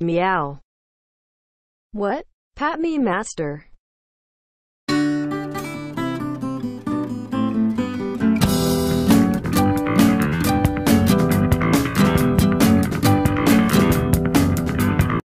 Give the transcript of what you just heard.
Meow. What? Pat me, master.